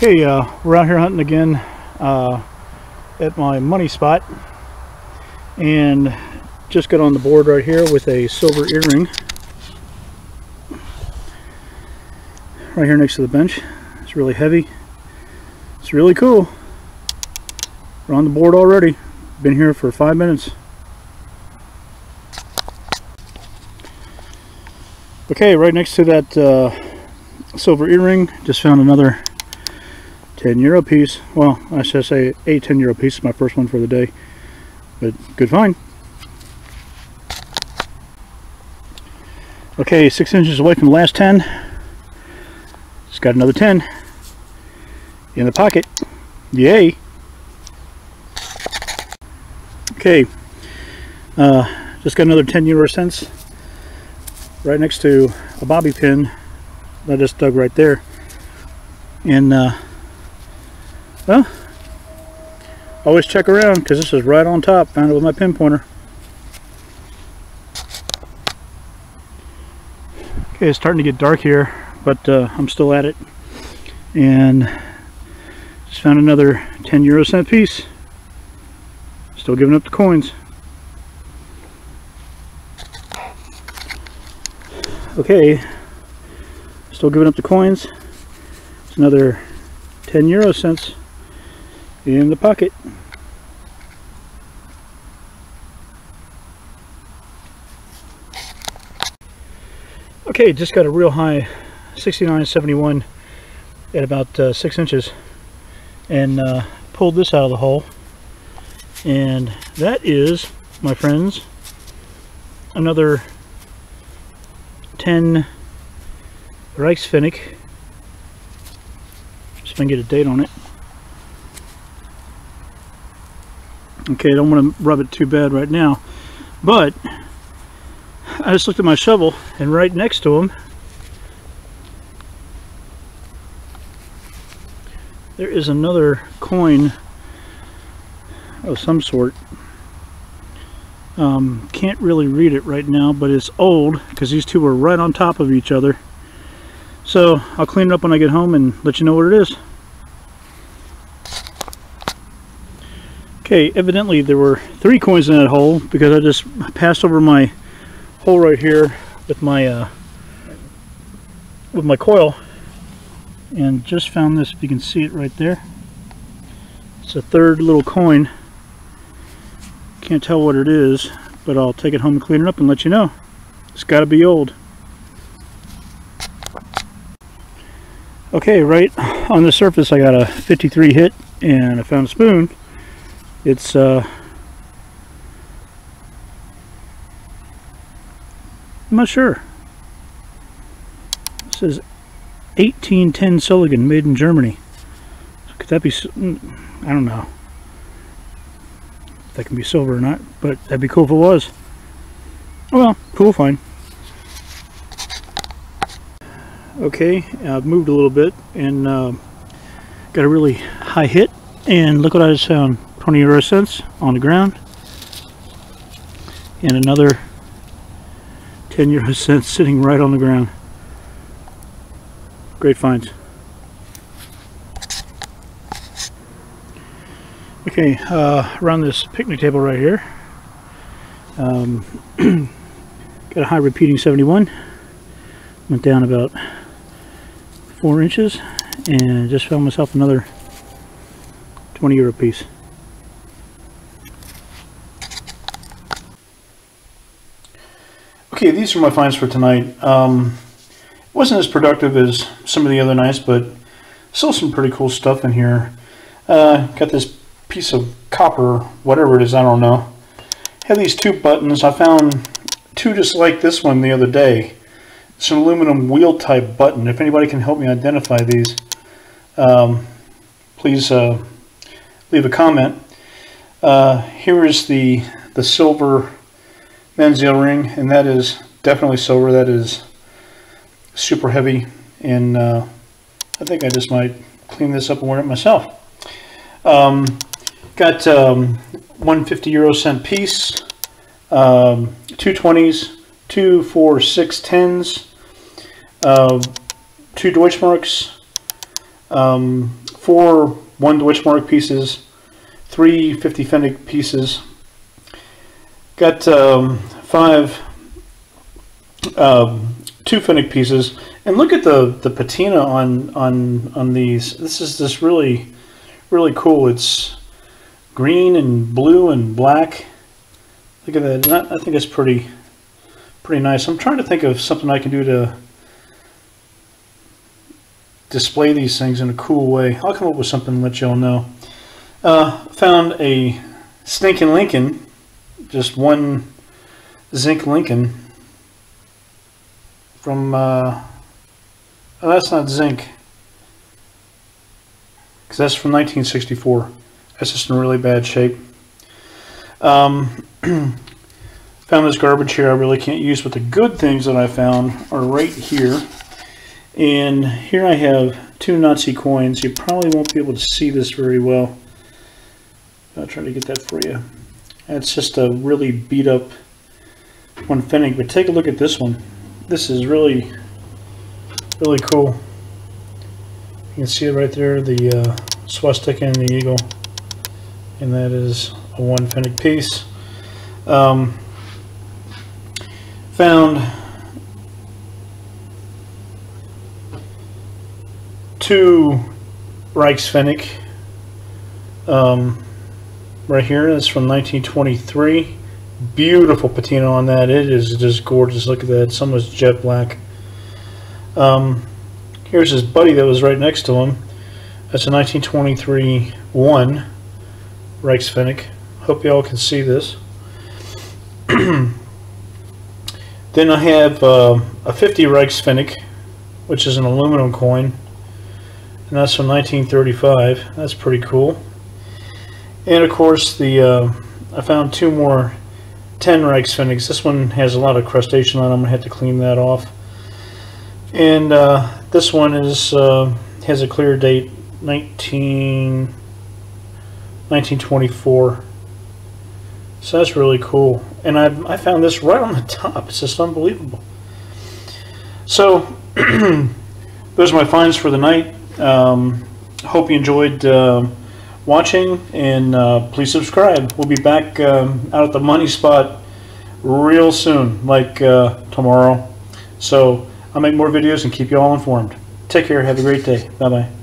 Okay, uh, we're out here hunting again uh, at my money spot and just got on the board right here with a silver earring right here next to the bench. It's really heavy. It's really cool. We're on the board already. Been here for five minutes. Okay, right next to that uh, silver earring, just found another 10 euro piece. Well, I should say a 10 euro piece. is my first one for the day. But good find. Okay, six inches away from the last 10. Just got another 10 in the pocket. Yay! Okay, uh, just got another 10 euro cents right next to a bobby pin that I just dug right there. And uh, well, always check around because this is right on top. Found it with my pin pointer. Okay, it's starting to get dark here, but uh, I'm still at it. And just found another 10 euro cent piece. Still giving up the coins. Okay, still giving up the coins. It's another 10 euro cents in the pocket. Okay, just got a real high 69.71 at about uh, six inches. And uh, pulled this out of the hole. And that is my friends another 10 Reichspfennig just so I can get a date on it Okay, I don't want to rub it too bad right now. But I just looked at my shovel and right next to him there is another coin of some sort. Um, can't really read it right now, but it's old because these two were right on top of each other. So I'll clean it up when I get home and let you know what it is. Okay, evidently there were three coins in that hole because I just passed over my hole right here with my uh, with my coil and just found this if you can see it right there. It's a third little coin. Can't tell what it is but I'll take it home and clean it up and let you know. It's got to be old. Okay right on the surface I got a 53 hit and I found a spoon it's uh, I'm not sure. It says 1810 Solingen, made in Germany. Could that be? Mm, I don't know. If that can be silver or not, but that'd be cool if it was. Well, cool, fine. Okay, I've moved a little bit and uh, got a really high hit, and look what I just found. 20 euro cents on the ground. And another 10 euro cents sitting right on the ground. Great finds. Okay uh, around this picnic table right here. Um, got a high repeating 71 went down about four inches and just found myself another 20 euro piece Okay, these are my finds for tonight. Um, it wasn't as productive as some of the other nights, but still some pretty cool stuff in here. Uh, got this piece of copper, whatever it is, I don't know. Have these two buttons. I found two just like this one the other day. It's an aluminum wheel type button. If anybody can help me identify these, um, please uh, leave a comment. Uh, here is the the silver Menziel ring, and that is definitely silver. That is super heavy, and uh, I think I just might clean this up and wear it myself. Um, got um, 150 euro cent piece, um, two 20s, two, four, six 10s, uh, two Deutschmarks, um, four one Deutschmark pieces, three 50 Pfennig pieces. Got um, five, um, two Pfennig pieces, and look at the the patina on on on these. This is this really really cool. It's green and blue and black. Look at that. That- I think it's pretty pretty nice. I'm trying to think of something I can do to display these things in a cool way. I'll come up with something and let y'all know. Uh, found a stinking Lincoln, just one zinc Lincoln from, uh, oh, that's not zinc, because that's from 1964. That's just in really bad shape. Um, found this garbage here I really can't use, but the good things that I found are right here. And here I have two Nazi coins. You probably won't be able to see this very well. I'll try to get that for you. It's just a really beat up one Pfennig, but take a look at this one. This is really, really cool. You can see it right there, the uh, swastika and the eagle. And that is a one Pfennig piece. Um, found two Reichspfennig um, right here. That's from 1923. Beautiful patina on that. It is just gorgeous. Look at that. It's almost jet black. Um, here's his buddy that was right next to him. That's a 1923 one Reichspfennig. Hope y'all can see this. then I have uh, a 50 Reichspfennig, which is an aluminum coin, and that's from 1935. That's pretty cool. And of course, the uh, I found two more 10 Reichspfennigs. This one has a lot of crustacean on it. I'm gonna have to clean that off. And uh, this one is uh, has a clear date 19 1924. So that's really cool. And I, I found this right on the top. It's just unbelievable. So those are my finds for the night. Um, hope you enjoyed uh, watching and uh, please subscribe. We'll be back um, out at the money spot real soon, like uh, tomorrow. So I'll make more videos and keep you all informed. Take care. Have a great day. Bye bye.